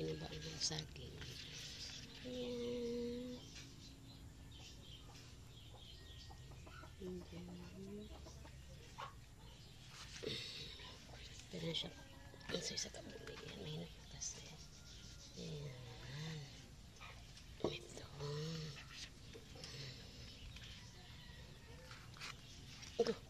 tinaba ng saging. Ayan. Ayan. Pero na siya. Ang sa isa kabuli. Yan, may nakutas eh. Ayan. Ito. Ito.